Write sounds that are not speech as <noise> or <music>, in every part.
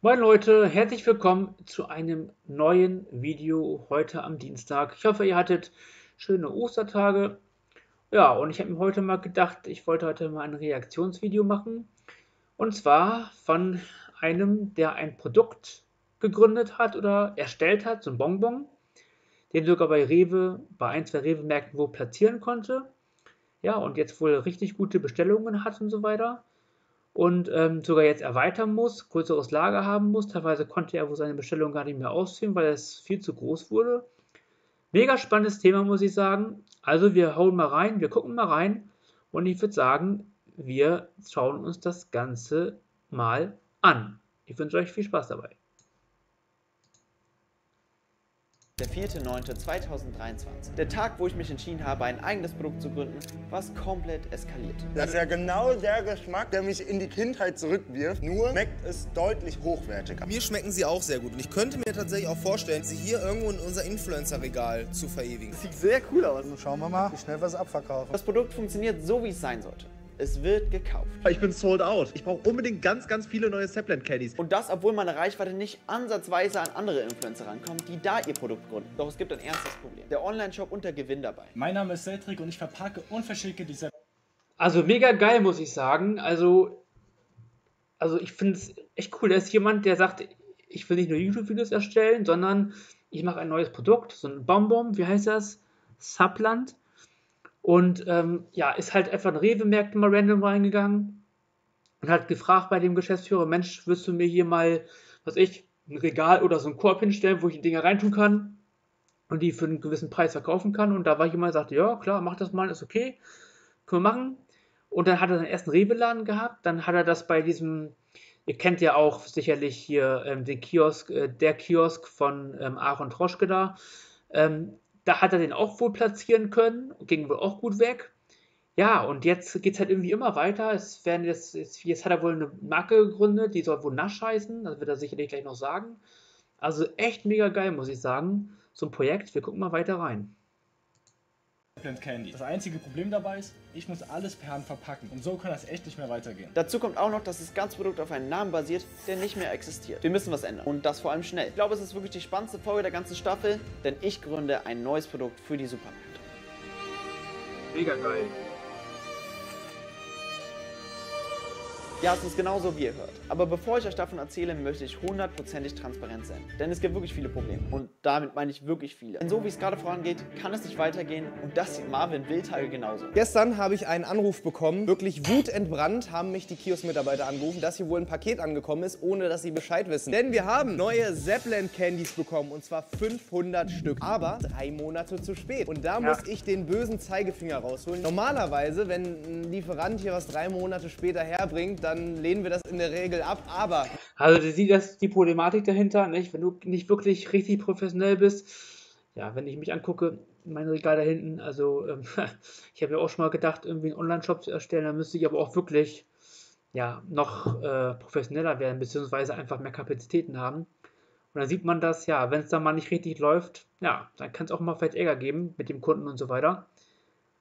Moin Leute, herzlich willkommen zu einem neuen Video heute am Dienstag. Ich hoffe, ihr hattet schöne Ostertage. Ja, und ich habe mir heute mal gedacht, ich wollte heute mal ein Reaktionsvideo machen. Und zwar von einem, der ein Produkt gegründet hat oder erstellt hat, so ein Bonbon, den sogar bei Rewe, bei ein, zwei Rewe-Märkten wo platzieren konnte. Ja, und jetzt wohl richtig gute Bestellungen hat und so weiter und ähm, sogar jetzt erweitern muss, größeres Lager haben muss. Teilweise konnte er wohl seine Bestellung gar nicht mehr ausführen, weil es viel zu groß wurde. Mega spannendes Thema, muss ich sagen. Also wir hauen mal rein, wir gucken mal rein und ich würde sagen, wir schauen uns das Ganze mal an. Ich wünsche euch viel Spaß dabei. Der 4.9.2023. Der Tag, wo ich mich entschieden habe, ein eigenes Produkt zu gründen, was komplett eskaliert. Das ist ja genau der Geschmack, der mich in die Kindheit zurückwirft. Nur schmeckt es deutlich hochwertiger. Mir schmecken sie auch sehr gut. Und ich könnte mir tatsächlich auch vorstellen, sie hier irgendwo in unser Influencer-Regal zu verewigen. Sieht sehr cool aus. Schauen wir mal, wie schnell wir es abverkaufen. Das Produkt funktioniert so, wie es sein sollte. Es wird gekauft. Ich bin sold out. Ich brauche unbedingt ganz, ganz viele neue Sapland Caddies. Und das, obwohl meine Reichweite nicht ansatzweise an andere Influencer rankommt, die da ihr Produkt gründen. Doch es gibt ein ernstes Problem. Der Online-Shop und der Gewinn dabei. Mein Name ist Cedric und ich verpacke und verschicke diese. Also mega geil, muss ich sagen. Also, also ich finde es echt cool. Er ist jemand, der sagt, ich will nicht nur YouTube-Videos erstellen, sondern ich mache ein neues Produkt, so ein Bonbon, wie heißt das? Subland. Und ähm, ja, ist halt einfach in Rewe-Märkte mal random reingegangen und hat gefragt bei dem Geschäftsführer, Mensch, wirst du mir hier mal, was ich, ein Regal oder so einen Korb hinstellen, wo ich die Dinger reintun kann und die für einen gewissen Preis verkaufen kann. Und da war jemand, der sagte, ja, klar, mach das mal, ist okay, können wir machen. Und dann hat er seinen ersten Rewe-Laden gehabt, dann hat er das bei diesem, ihr kennt ja auch sicherlich hier ähm, den Kiosk, äh, der Kiosk von ähm, Aaron Troschke da, ähm, da hat er den auch wohl platzieren können, ging wohl auch gut weg. Ja, und jetzt geht es halt irgendwie immer weiter. Es werden jetzt, jetzt, jetzt hat er wohl eine Marke gegründet, die soll wohl Nasch heißen. Das wird er sicherlich gleich noch sagen. Also echt mega geil, muss ich sagen. So ein Projekt. Wir gucken mal weiter rein. Candy. Das einzige Problem dabei ist, ich muss alles per Hand verpacken und so kann das echt nicht mehr weitergehen. Dazu kommt auch noch, dass das ganze Produkt auf einen Namen basiert, der nicht mehr existiert. Wir müssen was ändern und das vor allem schnell. Ich glaube, es ist wirklich die spannendste Folge der ganzen Staffel, denn ich gründe ein neues Produkt für die Supermärkte. Mega geil. Ja, es ist genauso, wie ihr hört. Aber bevor ich euch davon erzähle, möchte ich hundertprozentig transparent sein. Denn es gibt wirklich viele Probleme. Und damit meine ich wirklich viele. Denn so wie es gerade vorangeht, kann es nicht weitergehen. Und das sieht Marvin Wildhage genauso. Gestern habe ich einen Anruf bekommen. Wirklich wutentbrannt haben mich die Kiosk-Mitarbeiter angerufen, dass hier wohl ein Paket angekommen ist, ohne dass sie Bescheid wissen. Denn wir haben neue Zeppland Candies bekommen. Und zwar 500 Stück. Aber drei Monate zu spät. Und da ja. muss ich den bösen Zeigefinger rausholen. Normalerweise, wenn ein Lieferant hier was drei Monate später herbringt, dann lehnen wir das in der Regel ab, aber... Also siehst das die Problematik dahinter, nicht? Wenn du nicht wirklich richtig professionell bist, ja, wenn ich mich angucke, mein Regal da hinten, also ähm, <laughs> ich habe ja auch schon mal gedacht, irgendwie einen Online-Shop zu erstellen, dann müsste ich aber auch wirklich ja, noch äh, professioneller werden, beziehungsweise einfach mehr Kapazitäten haben. Und dann sieht man das, ja, wenn es dann mal nicht richtig läuft, ja, dann kann es auch mal vielleicht Ärger geben mit dem Kunden und so weiter.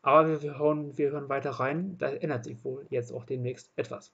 Aber wir, wir, hören, wir hören weiter rein, da ändert sich wohl jetzt auch demnächst etwas.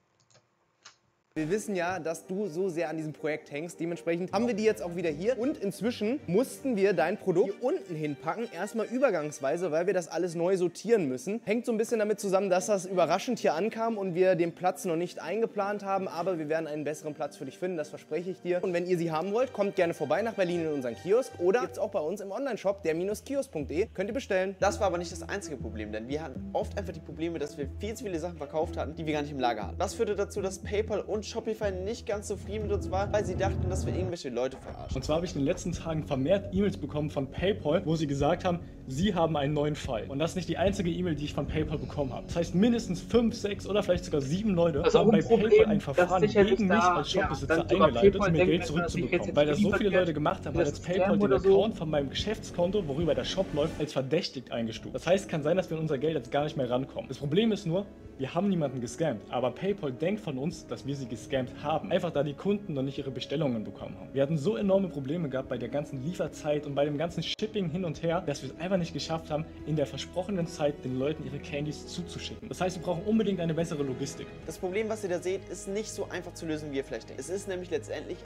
Wir wissen ja, dass du so sehr an diesem Projekt hängst. Dementsprechend haben wir die jetzt auch wieder hier. Und inzwischen mussten wir dein Produkt hier unten hinpacken. Erstmal übergangsweise, weil wir das alles neu sortieren müssen. Hängt so ein bisschen damit zusammen, dass das überraschend hier ankam und wir den Platz noch nicht eingeplant haben. Aber wir werden einen besseren Platz für dich finden, das verspreche ich dir. Und wenn ihr sie haben wollt, kommt gerne vorbei nach Berlin in unseren Kiosk. Oder gibt es auch bei uns im Onlineshop, der-kiosk.de. Könnt ihr bestellen. Das war aber nicht das einzige Problem, denn wir hatten oft einfach die Probleme, dass wir viel zu viele Sachen verkauft hatten, die wir gar nicht im Lager hatten. Das führte dazu, dass PayPal und Shopify nicht ganz zufrieden mit uns war, weil sie dachten, dass wir irgendwelche Leute verarschen. Und zwar habe ich in den letzten Tagen vermehrt E-Mails bekommen von PayPal, wo sie gesagt haben, sie haben einen neuen Fall. Und das ist nicht die einzige E-Mail, die ich von PayPal bekommen habe. Das heißt, mindestens fünf, sechs oder vielleicht sogar sieben Leute also haben bei Problem, PayPal ein Verfahren gegen mich als Shopbesitzer ja, eingeleitet, um mir Geld zurückzubekommen. Weil das so viele Leute gemacht haben, hat jetzt PayPal den Account von meinem Geschäftskonto, worüber der Shop läuft, als verdächtigt eingestuft. Das heißt, kann sein, dass wir in unser Geld jetzt gar nicht mehr rankommen. Das Problem ist nur, wir haben niemanden gescammt, aber PayPal denkt von uns, dass wir sie gescammt haben. Einfach da die Kunden noch nicht ihre Bestellungen bekommen haben. Wir hatten so enorme Probleme gehabt bei der ganzen Lieferzeit und bei dem ganzen Shipping hin und her, dass wir es einfach nicht geschafft haben, in der versprochenen Zeit den Leuten ihre Candies zuzuschicken. Das heißt, wir brauchen unbedingt eine bessere Logistik. Das Problem, was ihr da seht, ist nicht so einfach zu lösen, wie ihr vielleicht denkt. Es ist nämlich letztendlich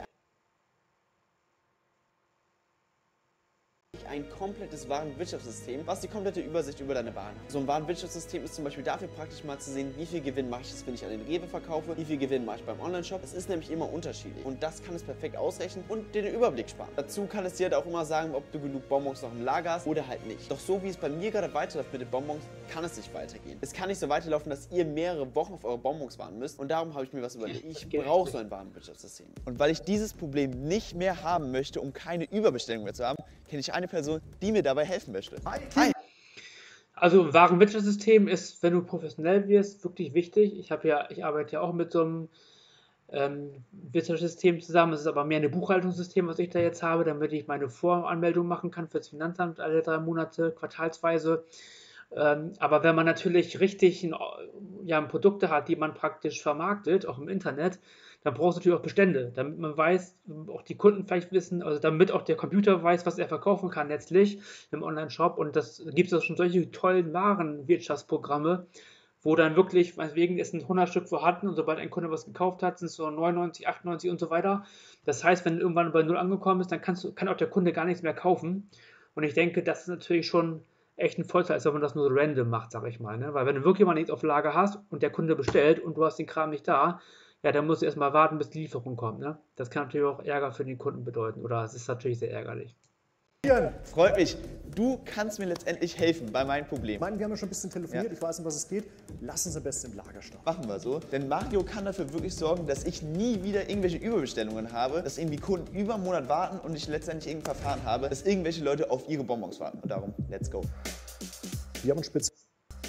ein komplettes Warenwirtschaftssystem, was die komplette Übersicht über deine Waren hat. So ein Warenwirtschaftssystem ist zum Beispiel dafür praktisch mal zu sehen, wie viel Gewinn mache ich jetzt, wenn ich an den Rewe verkaufe, wie viel Gewinn mache ich beim Online-Shop. Es ist nämlich immer unterschiedlich und das kann es perfekt ausrechnen und dir den Überblick sparen. Dazu kann es dir halt auch immer sagen, ob du genug Bonbons noch im Lager hast oder halt nicht. Doch so wie es bei mir gerade weiterläuft mit den Bonbons, kann es nicht weitergehen. Es kann nicht so weiterlaufen, dass ihr mehrere Wochen auf eure Bonbons warten müsst und darum habe ich mir was überlegt. Ich brauche so ein Warenwirtschaftssystem. Und weil ich dieses Problem nicht mehr haben möchte, um keine Überbestellung mehr zu haben, kenne ich eine Person, die mir dabei helfen möchte. Hi. Also ein Warenwirtschaftssystem ist, wenn du professionell wirst, wirklich wichtig. Ich habe ja, ich arbeite ja auch mit so einem ähm, Wirtschaftssystem zusammen. Es ist aber mehr ein Buchhaltungssystem, was ich da jetzt habe, damit ich meine Voranmeldung machen kann fürs Finanzamt alle drei Monate, quartalsweise. Ähm, aber wenn man natürlich richtig ein, ja, Produkte hat, die man praktisch vermarktet, auch im Internet, dann brauchst du natürlich auch Bestände, damit man weiß, auch die Kunden vielleicht wissen, also damit auch der Computer weiß, was er verkaufen kann letztlich im Online-Shop. Und das gibt es schon solche tollen Warenwirtschaftsprogramme, wo dann wirklich, meinetwegen ist ein 100 Stück vorhanden und sobald ein Kunde was gekauft hat, sind es so 99, 98 und so weiter. Das heißt, wenn irgendwann bei Null angekommen ist, dann kannst kann auch der Kunde gar nichts mehr kaufen. Und ich denke, das ist natürlich schon echt ein Vorteil, als wenn man das nur so random macht, sag ich mal. Ne? Weil wenn du wirklich mal nichts auf Lager hast und der Kunde bestellt und du hast den Kram nicht da, ja, dann musst du erstmal warten, bis die Lieferung kommt. Ne? Das kann natürlich auch Ärger für den Kunden bedeuten oder es ist natürlich sehr ärgerlich. Freut mich. Du kannst mir letztendlich helfen bei meinem Problem. Ich meine, wir haben ja schon ein bisschen telefoniert, ja. ich weiß nicht, was es geht. Lass uns am besten im Lager starten. Machen wir so. Denn Mario kann dafür wirklich sorgen, dass ich nie wieder irgendwelche Überbestellungen habe, dass irgendwie Kunden über einen Monat warten und ich letztendlich irgendein Verfahren habe, dass irgendwelche Leute auf ihre Bonbons warten. Und darum, let's go. Wir haben uns spezialisiert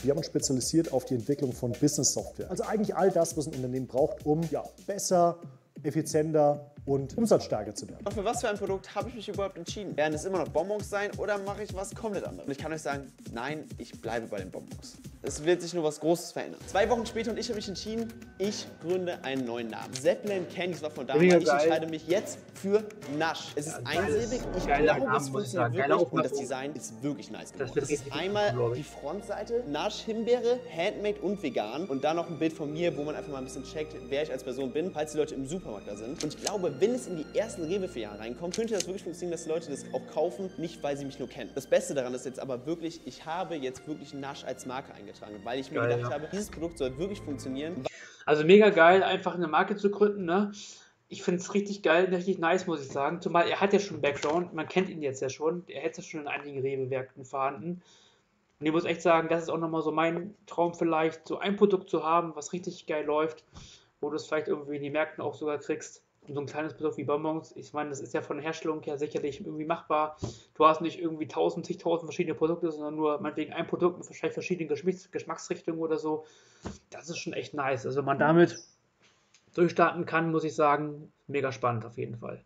wir haben uns spezialisiert auf die Entwicklung von Business Software. Also eigentlich all das, was ein Unternehmen braucht, um ja, besser, effizienter und umsatzstärker zu werden. Für was für ein Produkt habe ich mich überhaupt entschieden? Werden es immer noch Bonbons sein oder mache ich was komplett anderes? Und ich kann euch sagen, nein, ich bleibe bei den Bonbons. Es wird sich nur was Großes verändern. Zwei Wochen später und ich habe mich entschieden, ich gründe einen neuen Namen. Zeppelin Candies war von damals. Ich entscheide mich jetzt für Nasch. Es ist einsilbig. Ich glaube, es funktioniert wirklich und das Design ist wirklich nice geworden. Das, ist einmal die Frontseite, Nasch, Himbeere, Handmade und vegan und dann noch ein Bild von mir, wo man einfach mal ein bisschen checkt, wer ich als Person bin, falls die Leute im Supermarkt da sind. Und ich glaube, wenn es in die ersten Rewe-Filialen reinkommt, könnte das wirklich funktionieren, dass die Leute das auch kaufen, nicht weil sie mich nur kennen. Das Beste daran ist jetzt aber wirklich, ich habe jetzt wirklich Nasch als Marke eingetragen, weil ich mir geil, gedacht ja. habe, dieses Produkt soll wirklich funktionieren. Also mega geil, einfach eine Marke zu gründen, ne? Ich finde es richtig geil, richtig nice, muss ich sagen. Zumal er hat ja schon einen Background, man kennt ihn jetzt ja schon. Er hätte es schon in einigen Rewe-Werken vorhanden. Und ich muss echt sagen, das ist auch nochmal so mein Traum vielleicht, so ein Produkt zu haben, was richtig geil läuft, wo du es vielleicht irgendwie in die Märkten auch sogar kriegst so ein kleines Produkt wie Bonbons, ich meine, das ist ja von Herstellung her sicherlich irgendwie machbar. Du hast nicht irgendwie tausend, zigtausend verschiedene Produkte, sondern nur meinetwegen ein Produkt mit wahrscheinlich verschiedenen Geschmacks Geschmacksrichtungen oder so. Das ist schon echt nice. Also wenn man damit durchstarten kann, muss ich sagen, mega spannend auf jeden Fall.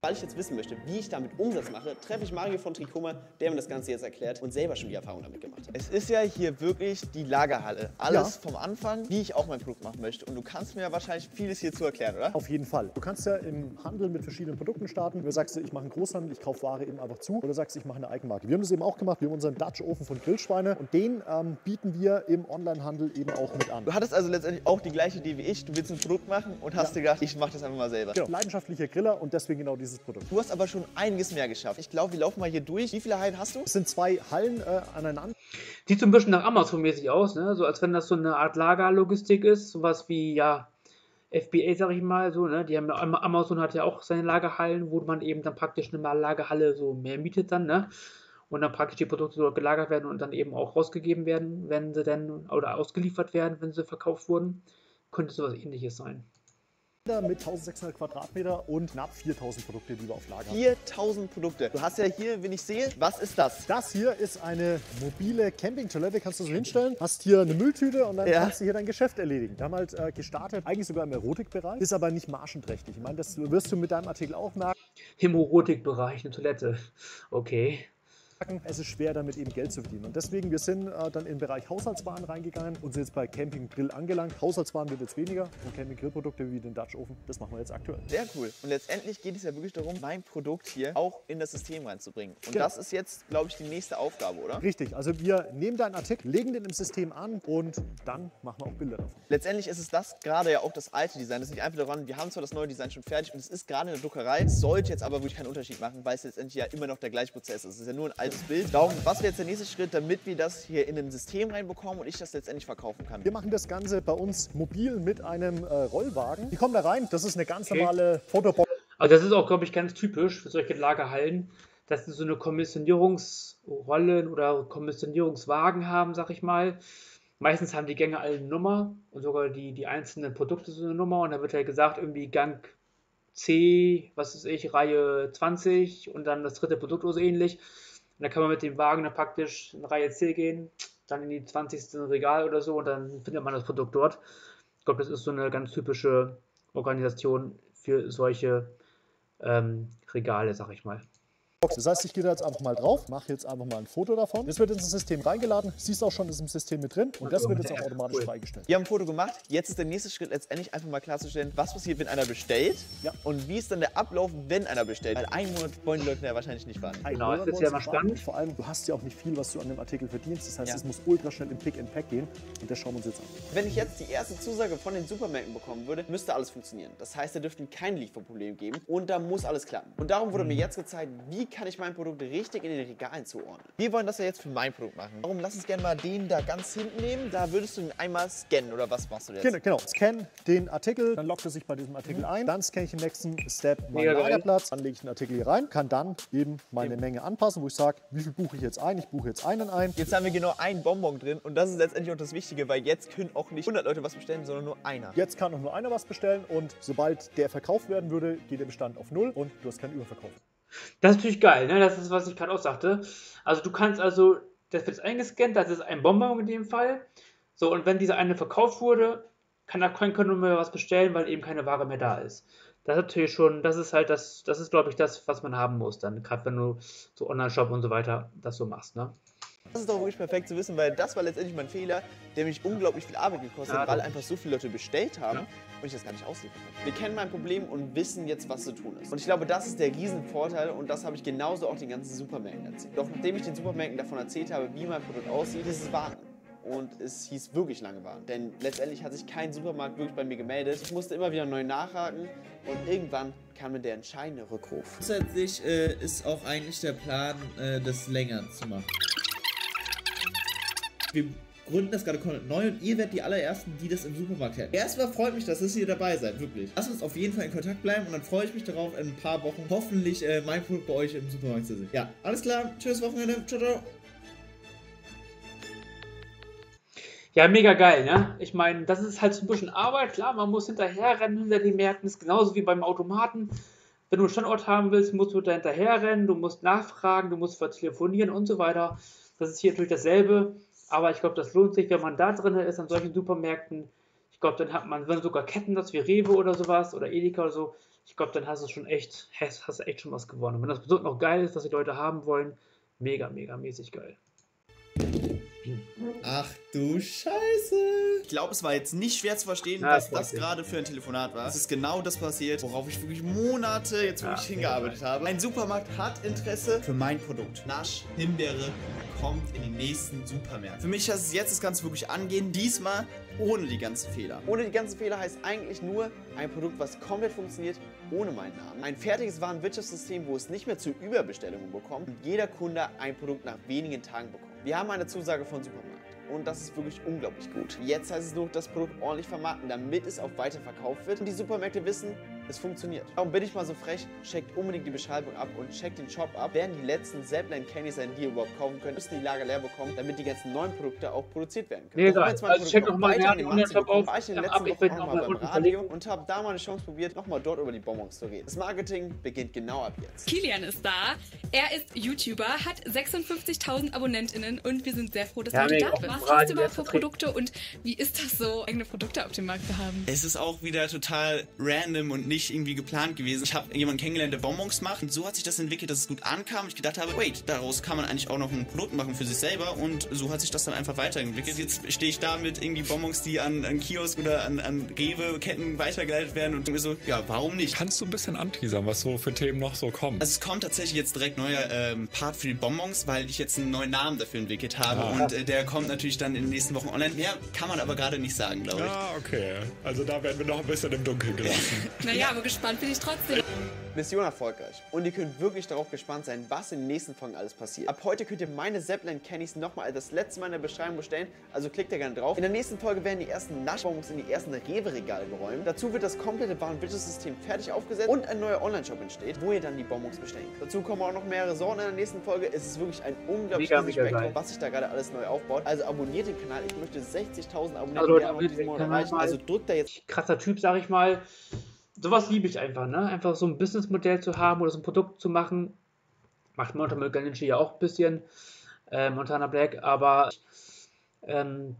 Weil ich jetzt wissen möchte, wie ich damit Umsatz mache, treffe ich Mario von Tricoma, der mir das Ganze jetzt erklärt und selber schon die Erfahrung damit gemacht hat. Es ist ja hier wirklich die Lagerhalle. Alles ja. vom Anfang, wie ich auch mein Produkt machen möchte. Und du kannst mir ja wahrscheinlich vieles hierzu erklären, oder? Auf jeden Fall. Du kannst ja im Handel mit verschiedenen Produkten starten. Du sagst, ich mache einen Großhandel, ich kaufe Ware eben einfach zu. Oder sagst, ich mache eine Eigenmarke. Wir haben das eben auch gemacht. Wir haben unseren Dutch Ofen von Grillschweine und den ähm, bieten wir im Onlinehandel eben auch mit an. Du hattest also letztendlich auch die gleiche Idee wie ich. Du willst ein Produkt machen und hast ja. dir gedacht, ich mache das einfach mal selber. Genau. Leidenschaftlicher Griller und deswegen genau dieses Produkt. Du hast aber schon einiges mehr geschafft. Ich glaube, wir laufen mal hier durch. Wie viele Hallen hast du? Es sind zwei Hallen äh, aneinander. Sieht so ein bisschen nach Amazon-mäßig aus, ne? So als wenn das so eine Art Lagerlogistik ist. Sowas wie, ja, FBA, sag ich mal, so, ne? Die haben Amazon hat ja auch seine Lagerhallen, wo man eben dann praktisch eine Lagerhalle so mehr mietet dann, ne? Und dann praktisch die Produkte dort gelagert werden und dann eben auch rausgegeben werden, wenn sie dann, oder ausgeliefert werden, wenn sie verkauft wurden. Könnte sowas ähnliches sein mit 1600 Quadratmeter und knapp 4000 Produkte, die wir auf Lager haben. 4000 Produkte. Du hast ja hier, wenn ich sehe, was ist das? Das hier ist eine mobile Campingtoilette, kannst du so hinstellen. Hast hier eine Mülltüte und dann ja. kannst du hier dein Geschäft erledigen. Wir haben halt äh, gestartet, eigentlich sogar im Erotikbereich, ist aber nicht marschenträchtig. Ich meine, das wirst du mit deinem Artikel auch merken. Im Erotikbereich eine Toilette. Okay. Es ist schwer, damit eben Geld zu verdienen. Und deswegen, wir sind äh, dann in den Bereich Haushaltswaren reingegangen und sind jetzt bei Camping Grill angelangt. Haushaltswaren wird jetzt weniger und Camping Grillprodukte wie den Dutch Ofen, das machen wir jetzt aktuell. Sehr cool. Und letztendlich geht es ja wirklich darum, mein Produkt hier auch in das System reinzubringen. Und Genau. das ist jetzt, glaube ich, die nächste Aufgabe, oder? Richtig, also wir nehmen deinen Artikel, legen den im System an und dann machen wir auch Bilder davon. Letztendlich ist es das gerade ja auch das alte Design. Das ist nicht einfach daran, wir haben zwar das neue Design schon fertig und es ist gerade in der Druckerei, sollte jetzt aber wirklich keinen Unterschied machen, weil es letztendlich ja immer noch der gleiche Prozess ist. Es ist ja nur ein altes Bild. Darum, was wäre jetzt der nächste Schritt, damit wir das hier in ein System reinbekommen und ich das letztendlich verkaufen kann? Wir machen das Ganze bei uns mobil mit einem äh, Rollwagen. Die kommen da rein, das ist eine ganz Okay. normale Fotobox. Also das ist auch, glaube ich, ganz typisch für solche Lagerhallen, dass sie so eine Kommissionierungsrollen oder Kommissionierungswagen haben, sag ich mal. Meistens haben die Gänge alle eine Nummer und sogar die, die einzelnen Produkte so eine Nummer und dann wird ja gesagt, irgendwie Gang C, was weiß ich, Reihe 20 und dann das dritte Produkt oder so ähnlich. Und dann kann man mit dem Wagen dann praktisch in Reihe C gehen, dann in die 20. Regal oder so und dann findet man das Produkt dort. Ich glaube, das ist so eine ganz typische Organisation für solche ähm, Regale, sag ich mal. Das heißt, ich gehe da jetzt einfach mal drauf, mache jetzt einfach mal ein Foto davon. Das wird ins System reingeladen, siehst auch schon, ist im System mit drin und das wird jetzt auch automatisch Cool. freigestellt. Wir haben ein Foto gemacht. Jetzt ist der nächste Schritt letztendlich einfach mal klarzustellen, was passiert, wenn einer bestellt Ja. und wie ist dann der Ablauf, wenn einer bestellt. Weil einen Monat wollen die Leute ja wahrscheinlich nicht warten. Ein Genau, Monat das ist ja warten. spannend. Vor allem, du hast ja auch nicht viel, was du an dem Artikel verdienst. Das heißt, Ja. es muss ultra schnell im Pick and Pack gehen und das schauen wir uns jetzt an. Wenn ich jetzt die erste Zusage von den Supermärkten bekommen würde, müsste alles funktionieren. Das heißt, da dürften kein Lieferproblem geben und da muss alles klappen. Und darum wurde mir Mhm. jetzt gezeigt, wie kann ich mein Produkt richtig in den Regalen zuordnen. Wir wollen das ja jetzt für mein Produkt machen. Darum lass uns gerne mal den da ganz hinten nehmen. Da würdest du ihn einmal scannen oder was machst du jetzt? Genau, genau. Scan den Artikel, dann loggt er sich bei diesem Artikel ein. Dann scanne ich im nächsten Step meinen. Lagerplatz. Dann lege ich den Artikel hier rein, kann dann eben meine Menge anpassen, wo ich sage, wie viel buche ich jetzt ein? Ich buche jetzt einen ein. Jetzt haben wir genau einen Bonbon drin und das ist letztendlich auch das Wichtige, weil jetzt können auch nicht 100 Leute was bestellen, sondern nur einer. Jetzt kann auch nur einer was bestellen und sobald der verkauft werden würde, geht der Bestand auf Null und du hast keinen Überverkauf. Das ist natürlich geil, ne? Das ist, was ich gerade auch sagte. Also du kannst also, das wird jetzt eingescannt, das ist ein Bonbon in dem Fall. So, und wenn dieser eine verkauft wurde, kann da kein Kunde mehr was bestellen, weil eben keine Ware mehr da ist. Das ist natürlich schon, das ist halt das, das ist, glaube ich, das, was man haben muss dann, gerade wenn du so Online-Shop und so weiter das so machst, ne? Das ist doch wirklich perfekt zu wissen, weil das war letztendlich mein Fehler, der mich unglaublich viel Arbeit gekostet hat, weil einfach so viele Leute bestellt haben Ja. und ich das gar nicht ausliefern konnte. Wir kennen mein Problem und wissen jetzt, was zu tun ist. Und ich glaube, das ist der Riesenvorteil und das habe ich genauso auch den ganzen Supermärkten erzählt. Doch nachdem ich den Supermärkten davon erzählt habe, wie mein Produkt aussieht, hieß es warten. Und es hieß wirklich lange warten. Denn letztendlich hat sich kein Supermarkt wirklich bei mir gemeldet. Ich musste immer wieder neu nachhaken und irgendwann kam mir der entscheidende Rückruf. Grundsätzlich äh, ist auch eigentlich der Plan, äh, das länger zu machen. Wir gründen das gerade komplett neu und ihr werdet die allerersten, die das im Supermarkt kennen. Erstmal freut mich, dass ihr dabei seid, wirklich. Lasst uns auf jeden Fall in Kontakt bleiben und dann freue ich mich darauf, in ein paar Wochen hoffentlich äh, mein Produkt bei euch im Supermarkt zu sehen. Ja, alles klar. Tschüss, Wochenende. Ciao, ciao. Ja, mega geil, ne? Ich meine, das ist halt so ein bisschen Arbeit, klar, man muss hinterherrennen hinter den Märkten, ist genauso wie beim Automaten. Wenn du einen Standort haben willst, musst du da hinterherrennen, du musst nachfragen, du musst telefonieren und so weiter. Das ist hier natürlich dasselbe, aber ich glaube, das lohnt sich, wenn man da drin ist, an solchen Supermärkten. Ich glaube, dann hat man, wenn sogar Ketten das wie Rewe oder sowas oder Edeka oder so, ich glaube, dann hast du schon echt, hast, hast echt schon was gewonnen. Und wenn das Produkt noch geil ist, was die Leute haben wollen, mega, mega mäßig geil. Ach du Scheiße. Ich glaube, es war jetzt nicht schwer zu verstehen, Ja, was das gerade für ein Telefonat war. Es ist genau das passiert, worauf ich wirklich Monate jetzt wirklich Ja, hingearbeitet habe. Ein Supermarkt hat Interesse für mein Produkt. Nasch, Himbeere kommt in die nächsten Supermärkte. Für mich heißt es jetzt das Ganze wirklich angehen, diesmal ohne die ganzen Fehler. Ohne die ganzen Fehler heißt eigentlich nur ein Produkt, was komplett funktioniert, ohne meinen Namen. Ein fertiges Warenwirtschaftssystem, wo es nicht mehr zu Überbestellungen bekommt und jeder Kunde ein Produkt nach wenigen Tagen bekommt. Wir haben eine Zusage von Supermarkt. Und das ist wirklich unglaublich gut. Jetzt heißt es nur, das Produkt ordentlich vermarkten, damit es auch weiter verkauft wird. Und die Supermärkte wissen, es funktioniert. Darum bin ich mal so frech, checkt unbedingt die Beschreibung ab und checkt den Shop ab. Werden die letzten Zeplan Candies sein, die ihr überhaupt kaufen könnt, müssen die Lager leer bekommen, damit die ganzen neuen Produkte auch produziert werden können. Um mein Also Produkt check noch noch mal weiter gerne an den Online-Shop bekommen, auf. war ich in den letzten Wochen werde auch noch mal mal beim Radio und habe da mal eine Chance probiert, nochmal dort über die Bonbons zu reden. Das Marketing beginnt genau ab jetzt. Kilian ist da. Er ist YouTuber, hat 56.000 AbonnentInnen und wir sind sehr froh, dass Ja, du heute mega. da bist. Was hast du überhaupt für. Produkte und wie ist das so, eigene Produkte auf dem Markt zu haben? Es ist auch wieder total random und nicht nicht irgendwie geplant gewesen. Ich habe jemanden kennengelernt, der Bonbons macht und so hat sich das entwickelt, dass es gut ankam. Ich gedacht habe, wait, daraus kann man eigentlich auch noch ein Produkt machen für sich selber und so hat sich das dann einfach weiterentwickelt. Jetzt stehe ich da mit irgendwie Bonbons, die an, an Kiosk oder an, an Rewe-Ketten weitergeleitet werden und mir so, ja, warum nicht? Kannst du ein bisschen anteasern, was so für Themen noch so kommen? Also es kommt tatsächlich jetzt direkt neuer ähm, Part für die Bonbons, weil ich jetzt einen neuen Namen dafür entwickelt habe Ah. und äh, der kommt natürlich dann in den nächsten Wochen online. Mehr kann man aber gerade nicht sagen, glaube ich. Ah, okay. Also da werden wir noch ein bisschen im Dunkeln gelassen. <laughs> Naja, aber gespannt bin ich trotzdem. Mission erfolgreich. Und ihr könnt wirklich darauf gespannt sein, was in den nächsten Folgen alles passiert. Ab heute könnt ihr meine Zeppelin Cannys nochmal als das letzte Mal in der Beschreibung bestellen, also klickt da gerne drauf. In der nächsten Folge werden die ersten Naschbonbons in die ersten Rewe-Regale geräumt. Dazu wird das komplette Warenwirtschaftssystem fertig aufgesetzt und ein neuer Online-Shop entsteht, wo ihr dann die Bonbons bestellen könnt. Dazu kommen auch noch mehrere Sorten in der nächsten Folge. Es ist wirklich ein unglaublich Mega, riesiges mega Spektrum, was sich da gerade alles neu aufbaut. Also abonniert den Kanal. Ich möchte 60.000 Abonnenten Also mehr diesen Monat erreichen. Also drückt da jetzt krasser Typ, sag ich mal. Sowas liebe ich einfach, ne? Einfach so ein Businessmodell zu haben oder so ein Produkt zu machen. Macht Montana Galinci ja auch ein bisschen, äh, Montana Black, aber ähm,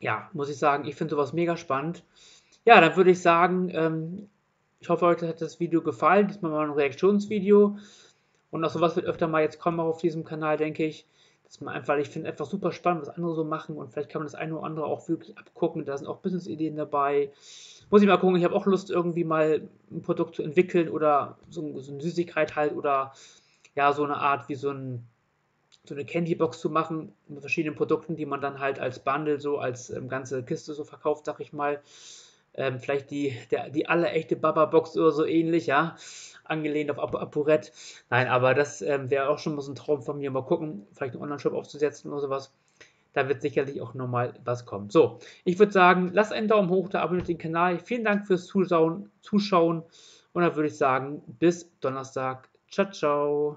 ja, muss ich sagen, ich finde sowas mega spannend. Ja, dann würde ich sagen, ähm, ich hoffe, euch hat das Video gefallen. Diesmal mal ein Reaktionsvideo. Und auch sowas wird öfter mal jetzt kommen auf diesem Kanal, denke ich. Einfach, ich finde einfach super spannend, was andere so machen und vielleicht kann man das eine oder andere auch wirklich abgucken. Da sind auch Business-Ideen dabei. Muss ich mal gucken, ich habe auch Lust, irgendwie mal ein Produkt zu entwickeln oder so, so eine Süßigkeit halt oder ja, so eine Art wie so, ein, so eine Candybox zu machen mit verschiedenen Produkten, die man dann halt als Bundle, so als ähm, ganze Kiste so verkauft, sag ich mal. Ähm, vielleicht die, der, die allerechte Baba-Box oder so ähnlich, ja. Angelehnt auf Ap. Nein, aber das ähm, wäre auch schon mal so ein Traum von mir. Mal gucken, vielleicht einen Online-Shop aufzusetzen oder sowas. Da wird sicherlich auch nochmal was kommen. So, ich würde sagen, lasst einen Daumen hoch, da abonniert den Kanal. Vielen Dank fürs Zuschauen. Zuschauen. Und dann würde ich sagen, bis Donnerstag. Ciao, ciao.